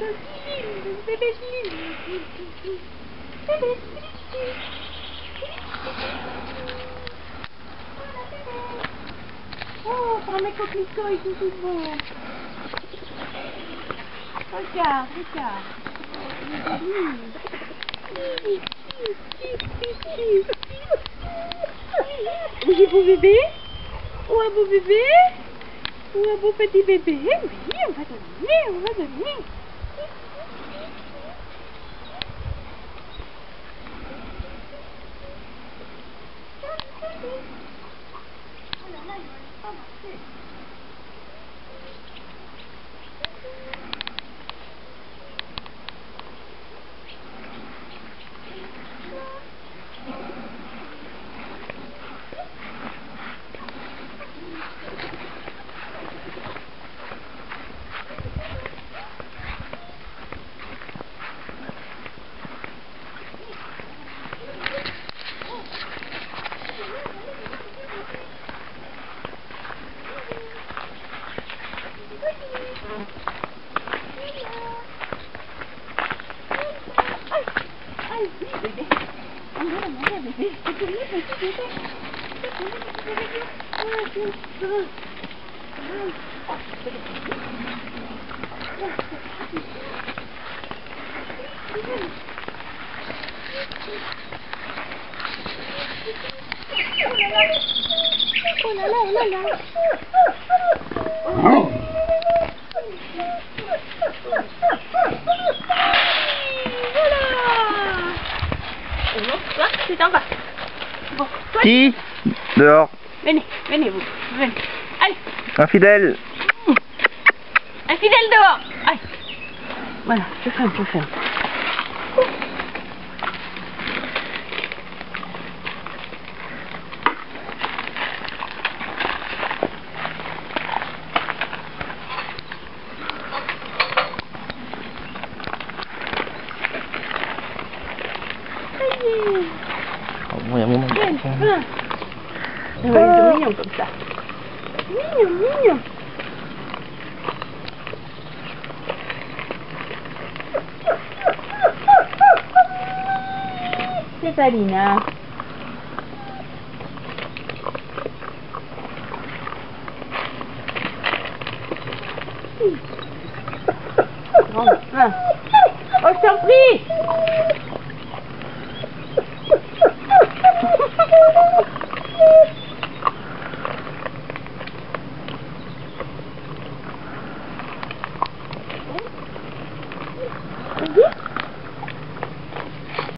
Oh, prends mes coquelicots, ils sont tout bons. Regarde, regarde. Oui, beau bébé? Ou un beau bébé? Ou un beau petit bébé? Oui, on va donner, on va donner. Oh là là, il va pas marcher. Aïe, oui, bébé. On va demander bébé. C'est pour lui, petit bébé. C'est pour lui, petit bébé. Ah, tiens, ça va. Ah, c'est Oh là là, oh là là. Oh. Voilà Bon, toi, tu t'en vas. Bon, toi, Qui Dehors. venez, venez vous, venez. Allez, Infidèle. infidèle dehors. Allez. Voilà, je ferme, je ferme. Oh, y a un moment. On va être mignon comme ça. Mignon, mignon. C'est. Grand, hein.